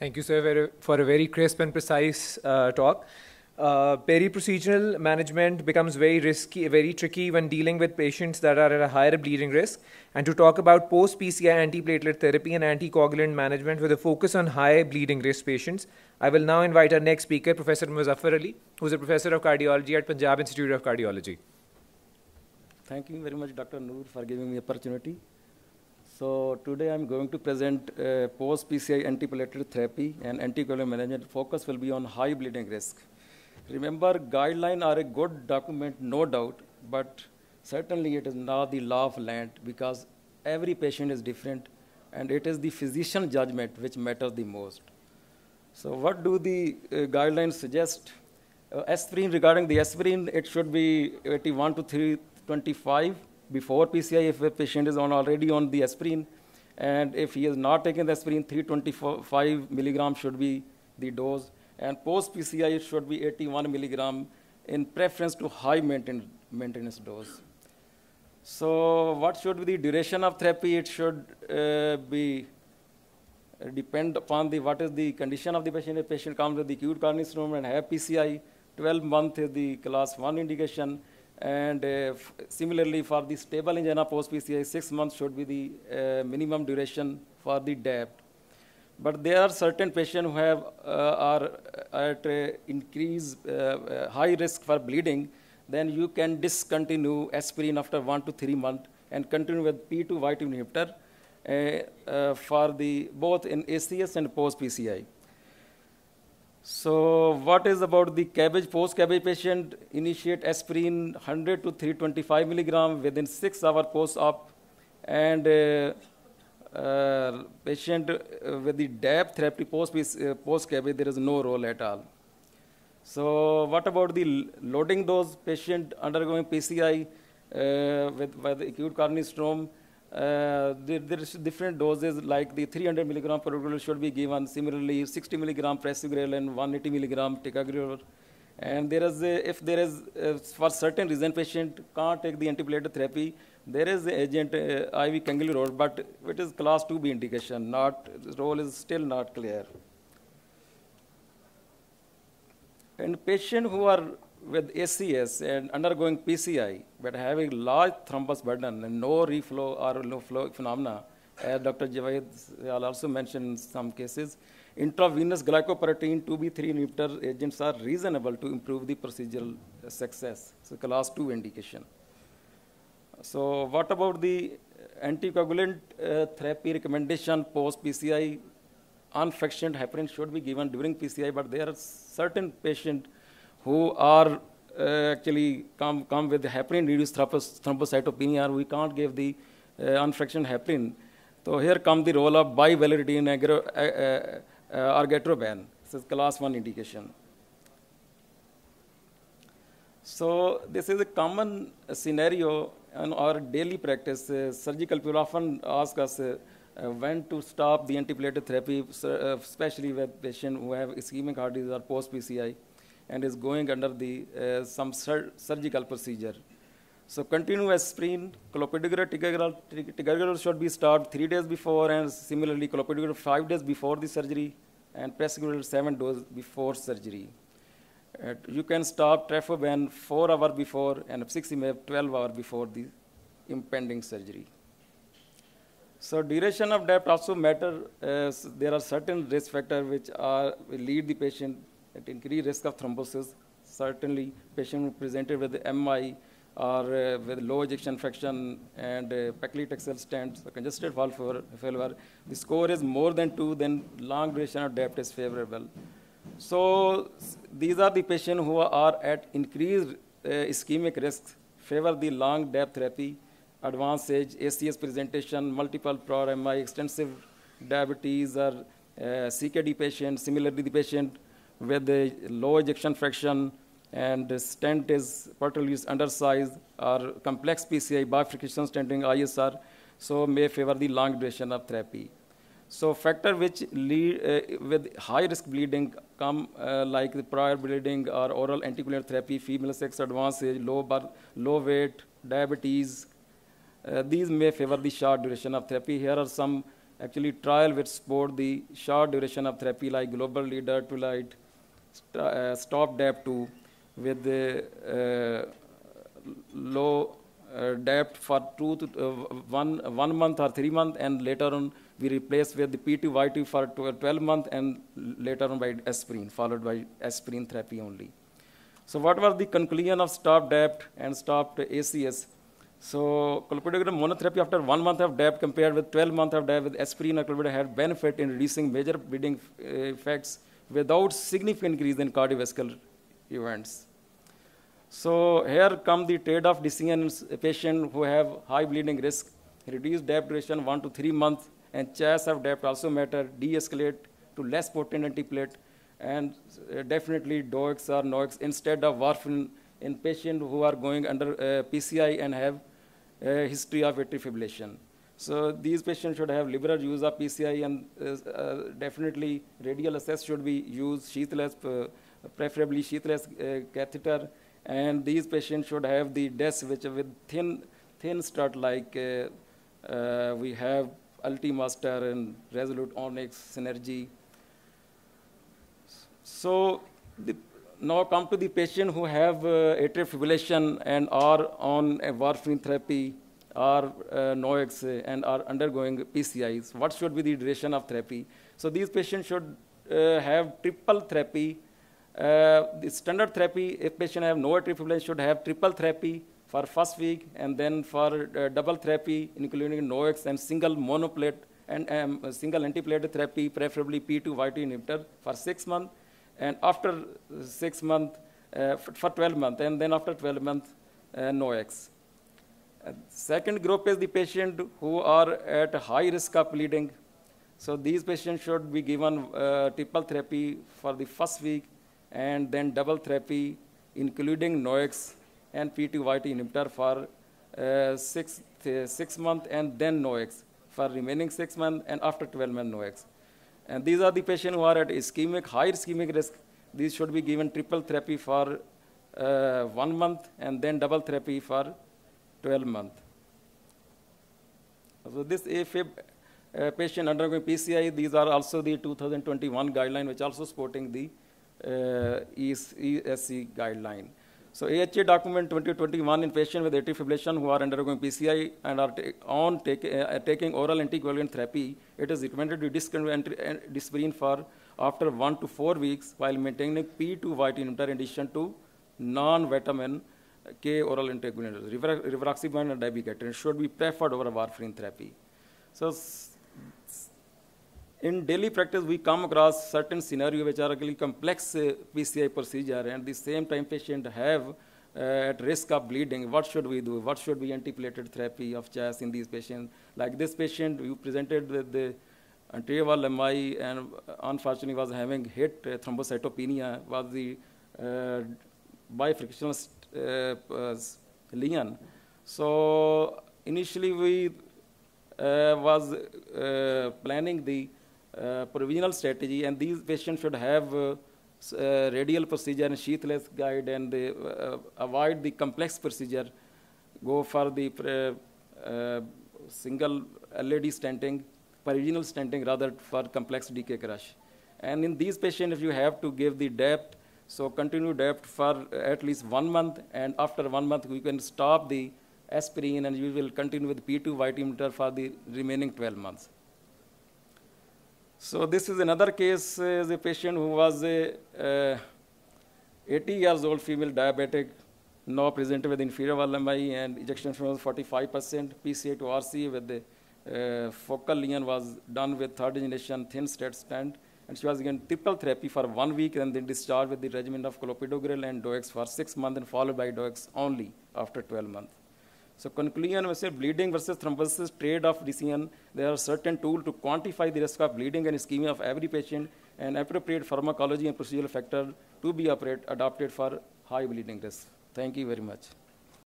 Thank you, sir, for a very crisp and precise uh, talk. Uh, peri-procedural management becomes very risky, very tricky when dealing with patients that are at a higher bleeding risk. And to talk about post-PCI antiplatelet therapy and anticoagulant management with a focus on high bleeding risk patients, I will now invite our next speaker, Professor Muzaffar Ali, who is a professor of cardiology at Punjab Institute of Cardiology. Thank you very much, Dr. Noor, for giving me the opportunity. So today I'm going to present uh, post-PCI antiplatelet therapy and anticoagulant management. Focus will be on high bleeding risk. Remember, guidelines are a good document, no doubt, but certainly it is not the law of land because every patient is different and it is the physician judgment which matters the most. So what do the uh, guidelines suggest? Uh, aspirin, regarding the aspirin, it should be 81 to 325 before PCI if a patient is on already on the aspirin. And if he is not taking the aspirin, 325 milligram should be the dose and post PCI it should be 81 milligram in preference to high maintenance, maintenance dose. So what should be the duration of therapy? It should uh, be uh, depend upon the what is the condition of the patient. If patient comes with the acute coronary syndrome and have PCI, 12 month is the class 1 indication. And uh, similarly for the stable angina post PCI, 6 months should be the uh, minimum duration for the DAPT. But there are certain patients who have, uh, are at uh, increased uh, high risk for bleeding, then you can discontinue aspirin after one to three months and continue with P2 vitamin inhibitor uh, uh, for the both in ACS and post PCI. So what is about the CABG, post-CABG patient? Initiate aspirin 100 to 325 milligram within six hours post-op and uh, uh, patient uh, with the DAPT therapy post uh, post CABG, there is no role at all. So what about the loading dose patient undergoing PCI uh, with, with acute coronary syndrome? Uh, there, there is different doses like the 300 milligram per should be given. Similarly, 60 milligram prasugrel and 180 milligram ticagrelor. And there is a, if there is uh, for certain reason patient can't take the antiplatelet therapy, there is the agent uh, IV cangrelor, but it is class 2B indication, not, the role is still not clear. And patient who are with ACS and undergoing PCI, but having large thrombus burden and no reflow or no flow phenomena, as Dr. Javed also mentioned in some cases, intravenous glycoprotein 2B3 inhibitor agents are reasonable to improve the procedural success. So class 2 indication. So what about the anticoagulant uh, therapy recommendation post-PCI? Unfractioned heparin should be given during PCI, but there are certain patients who are uh, actually come, come with heparin-induced thrombocytopenia, we can't give the uh, unfractioned heparin. So here comes the role of bivalirudin uh, uh, uh, argatroban. This is class 1 indication. So this is a common scenario in our daily practice, uh, surgical people often ask us uh, uh, when to stop the antiplatelet therapy, especially with patients who have ischemic heart disease or post-PCI and is going under the uh, some sur surgical procedure. So continue aspirin, clopidogrel, ticagrelor should be started three days before and similarly clopidogrel five days before the surgery and prasugrel seven days before surgery. Uh, you can stop tirofiban 4 hours before and abciximab 12 hours before the impending surgery. So duration of DAPT also matter. Uh, there are certain risk factors which are lead the patient at increased risk of thrombosis. Certainly, patient presented with MI or uh, with low ejection fraction and uh, paclitaxel stents, so congested valve failure, the score is more than 2, then long duration of DAPT is favorable. So these are the patients who are at increased uh, ischemic risk, favor the long DAPT therapy, advanced age, ACS presentation, multiple prior MI, extensive diabetes, or uh, CKD patient, similarly the patient with the low ejection fraction and stent is partially undersized or complex PCI bifurcation stenting ISR, so may favor the long duration of therapy. So factor which lead uh, with high risk bleeding come uh, like the prior bleeding or oral anticoagulant therapy, female sex, advanced age, low, low weight, diabetes. Uh, these may favor the short duration of therapy. Here are some actually trial which support the short duration of therapy like global leader TWILIGHT, uh, stop DAP 2 with the uh, low uh, depth for two to uh, one, one month or three month and later on we replace with the P2Y2 for 12 month and later on by aspirin, followed by aspirin therapy only. So what was the conclusion of stop DAPT and stopped ACS? So clopidogrel monotherapy after one month of DAPT compared with 12 month of DAPT with aspirin or had benefit in reducing major bleeding effects without significant increase in cardiovascular events. So here come the trade-off decisions, a patient who have high bleeding risk, reduce DAPT duration one to three months, and chance of DAPT also matter, de-escalate to less potent antiplatelet, and uh, definitely DOACs or NOACs instead of warfarin in patients who are going under uh, PCI and have a history of atrial fibrillation. So these patients should have liberal use of PCI and uh, uh, definitely radial access should be used, sheathless, uh, preferably sheathless uh, catheter and these patients should have the DES which with thin, thin strut like we have Ultimaster and Resolute Onyx Synergy. So the, now come to the patient who have atrial fibrillation and are on a warfarin therapy or uh, NOACs and are undergoing PCIs. What should be the duration of therapy? So these patients should uh, have triple therapy uh, the standard therapy, if patient have no atrial fibrillation, should have triple therapy for first week, and then for uh, double therapy, including NOACs and single monoplate and um, single antiplatelet therapy, preferably P2Y2 inhibitor for six months, and after six months, uh, for 12 months, and then after 12 months, uh, NOACs. Second group is the patient who are at high risk of bleeding. So these patients should be given uh, triple therapy for the first week and then double therapy, including NOACs and P2Y2 inhibitor for uh, six, uh, six months, and then NOACs for remaining six months, and after 12 months, NOACs. And these are the patients who are at ischemic, high ischemic risk. These should be given triple therapy for uh, one month, and then double therapy for 12 months. So this AFib uh, patient undergoing PCI, these are also the 2021 guideline, which also supporting the uh, ESC guideline. So AHA document 2021 in patients with atrial fibrillation who are undergoing PCI and are on take, uh, taking oral anticoagulant therapy, it is recommended to discontinue discipline for after one to four weeks while maintaining P2Y2 inhibitor in addition to non-vitamin K oral anticoagulants, rivaroxaban and dabigatran should be preferred over warfarin therapy. So in daily practice, we come across certain scenarios which are really complex uh, PCI procedure, and the same time patient have uh, at risk of bleeding. What should we do? What should be antiplatelet therapy of CHAS in these patients? Like this patient, you presented with the anterior wall MI, and unfortunately was having HIT uh, thrombocytopenia, was the uh, bifurcational uh, uh, lesion. So initially we uh, was uh, planning the uh, provisional strategy, and these patients should have uh, radial procedure and sheathless guide and avoid the complex procedure, go for the single LED stenting, provisional stenting rather for complex DK crush. And in these patients, if you have to give the DAPT, so continue DAPT for at least one month, and after one month, we can stop the aspirin, and you will continue with P2 vitamin for the remaining 12 months. So this is another case, uh, a patient who was a uh, 80 years old female diabetic, now presented with inferior wall MI and ejection fraction was 45%, PCA to RC with the uh, focal lesion was done with third generation thin stent stent, and she was given triple therapy for one week and then discharged with the regimen of clopidogrel and DOACs for six months and followed by DOACs only after 12 months. So conclusion was bleeding versus thrombosis trade-off decision. There are certain tools to quantify the risk of bleeding and ischemia of every patient and appropriate pharmacology and procedural factor to be operate, adopted for high bleeding risk. Thank you very much.